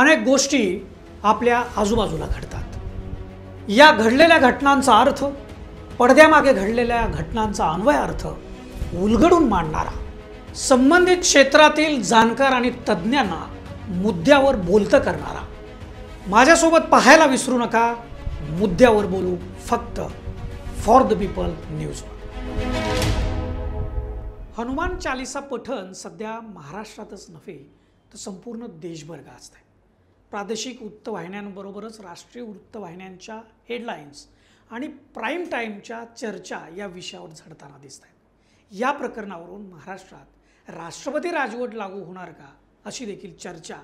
अनेक गोष्टी आपल्या आजूबाजूला घडतात. या घडलेल्या घटनांचा अर्थ पडद्यामागे घडलेल्या घटनांचा अन्वय अर्थ उलगडून मांडणारा संबंधित क्षेत्रातील जाणकार आणि तज्ज्ञांना मुद्द्यावर बोलतं करणारा. माझ्यासोबत पाहायला विसरू नका मुद्द्यावर बोलू फक्त for the people news Hanuman Chalisa पठण सध्या महाराष्ट्रातच नव्हे तर संपूर्ण देशभर गाजत आहे प्रादेशिक वृत्तवाहिन्यांबरोबरच राष्ट्रीय वृत्तवाहिन्यांच्या हेडलाईन्स आणि प्राईम टाईमच्या चर्चा या विषयावर झडताना दिसत आहेत या प्रकरणावरून महाराष्ट्रात राष्ट्रपती राजवट लागू होणार का अशी देखील चर्चा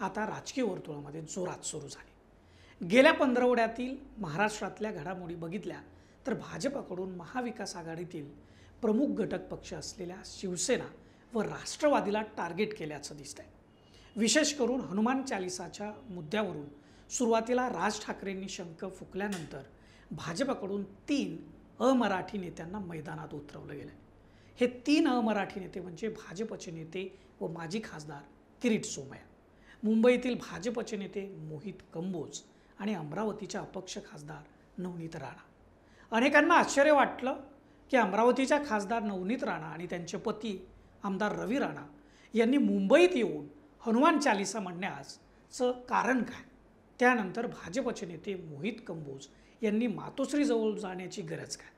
आता राजकीय वर्तुळामध्ये जोरात सुरू झाली. गेल्या पंधरवड्यातील महाराष्ट्रातल्या घडामोडी बघितल्या तर भाजपाकडून महाविकास आघाडीतील प्रमुख घटक पक्ष असलेल्या शिवसेना व राष्ट्रवादीला टार्गेट केल्याचं दिसत आहे विशेष करून हनुमान चालिसाच्या मुद्द्यावरून सुरुवातीला राज ठाकरेंनी शंख फुकल्यानंतर भाजपाकडून तीन अमराठी नेत्यांना मैदानात उतरवलं गेलं हे तीन अमराठी नेते म्हणजे भाजपचे नेते व माजी खासदार किरीट सोमय्या. मुंबईतील भाजपचे नेते मोहित कंबोज आणि अमरावतीच्या अपक्ष खासदार नवनीत राणा. अनेकांना आश्चर्य वाटलं की अमरावतीच्या खासदार नवनीत राणा आणि त्यांचे पती आमदार रवी राणा यांनी मुंबईत येऊन हनुमान चालिसा म्हणण्याचं कारण काय? त्यानंतर भाजपचे नेते मोहित कंबोज यांनी मातोश्रीजवळ जाण्याची गरज काय?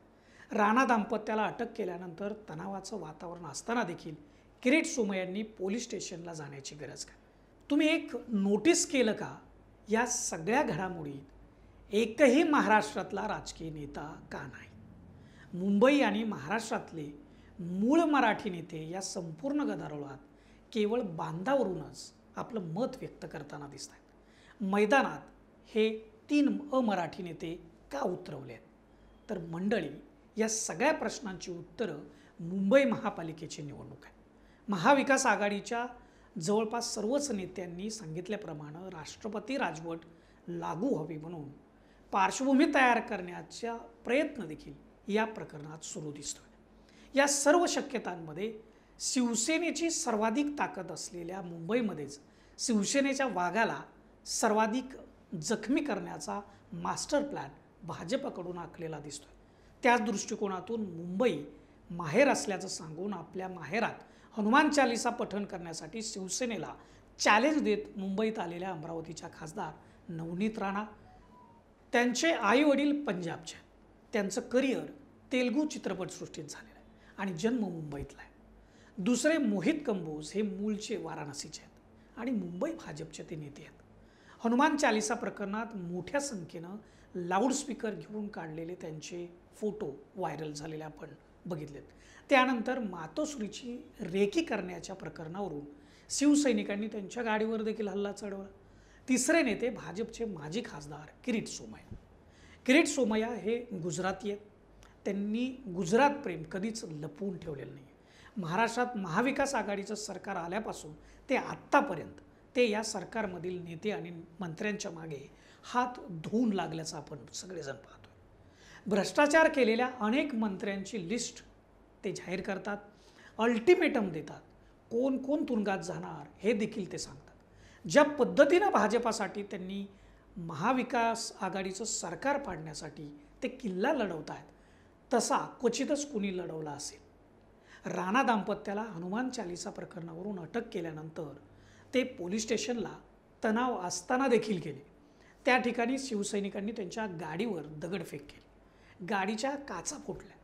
राणा दाम्पत्याला अटक केल्यानंतर तणावाचं वातावरण असताना देखील किरीट सोमय्यांनी पोलीस स्टेशनला जाण्याची गरज काय? तुम्ही एक नोटीस केलं का? या सगळ्या घडामोडीत एकही महाराष्ट्रातला राजकीय नेता का नाही? मुंबई आणि महाराष्ट्रातले मूळ मराठी नेते या संपूर्ण गदारोळात केवळ बांधावरूनच आपलं मत व्यक्त करताना दिसत आहेत मैदानात हे तीन अमराठी नेते का उतरवले आहेत तर मंडळी या सगळ्या प्रश्नांची उत्तरं मुंबई महापालिकेची निवडणूक आहे. महाविकास आघाडीच्या जवळपास सर्वच नेत्यांनी सांगितल्याप्रमाणे राष्ट्रपती राजवट लागू हवी म्हणून पार्श्वभूमी तयार करण्याचा प्रयत्न देखील या प्रकरणात सुरू दिसतोय. या सर्व शक्यतांमध्ये शिवसेनेची सर्वाधिक ताकद असलेल्या मुंबईमध्येच शिवसेनेच्या वाघाला सर्वाधिक जखमी करण्याचा मास्टर प्लॅन भाजपकडून आखलेला दिसतोय. त्याच दृष्टिकोनातून मुंबई माहेर असल्याचं सांगून आपल्या माहेरात हनुमान चालिसा पठण करण्यासाठी शिवसेनेला चॅलेंज देत मुंबईत आलेल्या अमरावतीच्या खासदार नवनीत राणा त्यांचे आईवडील पंजाबचे. त्यांचं करिअर तेलगू चित्रपटसृष्टीत झालेलं आहे आणि जन्म मुंबईतला आहे. दुसरे मोहित कंबोज हे मूळचे वाराणसीचे आहेत आणि मुंबई भाजपचे ते नेते आहेत. हनुमान चालिसा प्रकरणात मोठ्या संख्येनं लाऊडस्पीकर घेऊन काढलेले त्यांचे फोटो व्हायरल झालेले आपण बघितलेत. त्यानंतर मातोश्रीची रेकी करण्याच्या प्रकरणावरून शिवसैनिकांनी त्यांच्या गाडीवर देखील हल्ला चढवला. तिसरे नेते भाजपचे माजी खासदार किरीट सोमय्या. किरीट सोमय्या हे गुजराती आहेत. त्यांनी गुजरात प्रेम कधीच लपवून ठेवलेलं नाही महाराष्ट्रात महाविकास आघाडीचं सरकार आल्यापासून ते आत्तापर्यंत ते या सरकारमधील नेते आणि मंत्र्यांच्या मागे हात धुवून लागल्याचं आपण सगळेजण पाहतो भ्रष्टाचार केलेल्या अनेक मंत्र्यांची लिस्ट ते जाहीर करतात अल्टिमेटम देतात. कोण कोण तुरुंगात जाणार हे देखील ते सांगतात. ज्या पद्धतीनं भाजपासाठी त्यांनी महाविकास आघाडीचं सरकार पाडण्यासाठी ते किल्ला लढवत आहेत तसा क्वचितच कुणी लढवला असेल. राणा दाम्पत्याला हनुमान चालिसा प्रकरणावरून अटक केल्यानंतर ते पोलीस स्टेशनला तणाव असताना देखील गेले. त्या ठिकाणी शिवसैनिकांनी त्यांच्या गाडीवर दगडफेक केली. गाडीच्या काचा फुटल्या.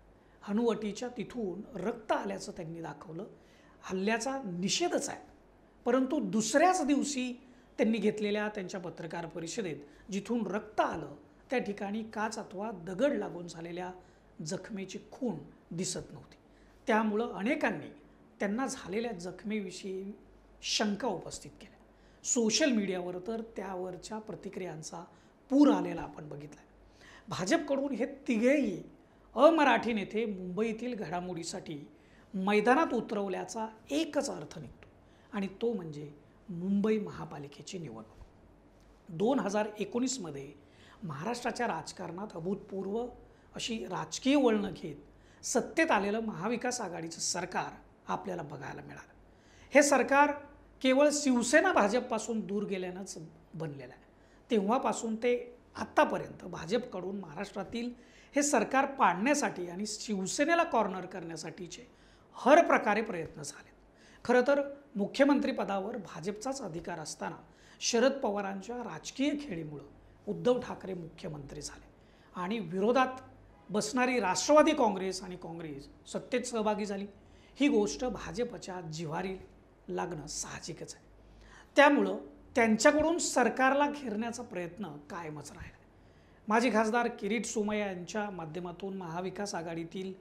हनुवटीच्या तिथून रक्त आल्याचं त्यांनी दाखवलं. हल्ल्याचा निषेधच आहे. परंतु दुसऱ्याच दिवशी त्यांनी घेतलेल्या त्यांच्या पत्रकार परिषदेत जिथून रक्त आलं त्या ठिकाणी काच अथवा दगड लागून झालेल्या जखमेची खूण दिसत नव्हती. त्यामुळं अनेकांनी त्यांना झालेल्या जखमेविषयी शंका उपस्थित केल्या. सोशल मीडियावर तर त्यावरच्या प्रतिक्रियांचा पूर आलेला आपण बघितला आहे भाजपकडून हे तिघेही अमराठी नेते मुंबईतील घडामोडीसाठी मैदानात उतरवल्याचा एकच अर्थ निघतो आणि तो म्हणजे मुंबई महापालिकेची निवडणूक. दोन हजार एकोणीसमध्ये महाराष्ट्राच्या राजकारणात अभूतपूर्व अशी राजकीय वळणं घेत सत्तेत आलेलं महाविकास आघाडीचं सरकार आपल्याला बघायला मिळालं. हे सरकार केवळ शिवसेना भाजपपासून दूर गेल्यानंच बनलेलं आहे. तेव्हापासून ते आत्तापर्यंत भाजपकडून महाराष्ट्रातील हे सरकार पाडण्यासाठी आणि शिवसेनेला कॉर्नर करण्यासाठीचे हर प्रकारे प्रयत्न झाले खरं तर मुख्यमंत्रीपदावर भाजपचाच अधिकार असताना शरद पवारांच्या राजकीय खेळीमुळं उद्धव ठाकरे मुख्यमंत्री झाले आणि विरोधात बसणारी राष्ट्रवादी काँग्रेस आणि काँग्रेस सत्तेत सहभागी झाली. ही गोष्ट भाजपच्या जिव्हारी लागणं साहजिकच आहे. त्यामुळं त्यांच्याकडून सरकारला घेरण्याचा प्रयत्न कायमच राहिला. माजी खासदार किरीट सोमय्या यांच्या माध्यमातून महाविकास आघाडीतील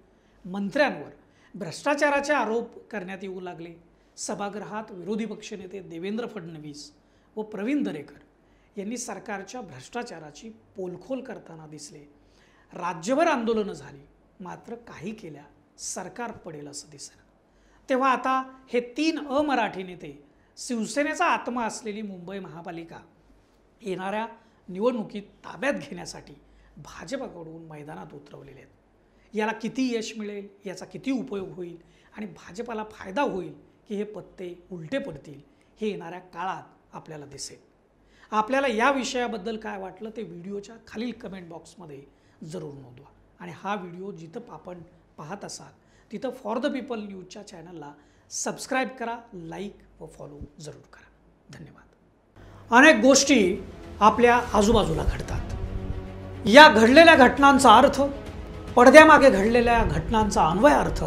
मंत्र्यांवर भ्रष्टाचाराचे आरोप करण्यात येऊ लागले. सभागृहात विरोधी पक्षनेते देवेंद्र फडणवीस व प्रवीण दरेकर यांनी सरकारच्या भ्रष्टाचाराची पोलखोल करताना दिसले. राज्यभर आंदोलनं झाली. मात्र काही केल्या सरकार पडेल असं दिसेना. तेव्हा आता हे तीन अमराठी नेते शिवसेनेचा आत्मा असलेली मुंबई महापालिका येणाऱ्या निवडणुकीत ताब्यात घेण्यासाठी भाजपाकडून मैदानात उतरवलेले आहेत. याला किती यश मिळेल याचा किती उपयोग होईल आणि भाजपाला फायदा होईल की हे पत्ते उलटे पडतील हे येणाऱ्या काळात आपल्याला दिसेल. आपल्याला या विषयाबद्दल काय वाटलं ते व्हिडिओच्या खालील कमेंट बॉक्समध्ये जरूर नोंदवा. आणि हा व्हिडिओ जिथं आपण पाहत असाल तिथं फॉर द पीपल न्यूजच्या चॅनलला सबस्क्राईब करा लाईक व फॉलो जरूर करा. धन्यवाद. अनेक गोष्टी आपल्या आजूबाजूला घडतात. या घडलेल्या घटनांचा अर्थ पडद्यामागे घडलेल्या घटनांचा अन्वय अर्थ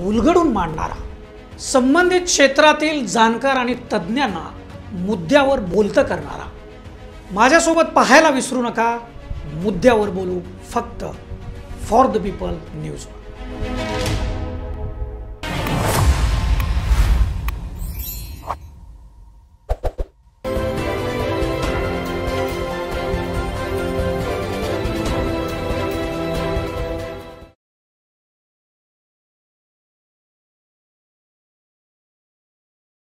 उलगडून मांडणारा संबंधित क्षेत्रातील जाणकार आणि तज्ज्ञांना मुद्द्यावर बोलतं करणारा. माझ्यासोबत पाहायला विसरू नका. मुद्द्यावर बोलू फक्त फॉर द पीपल न्यूज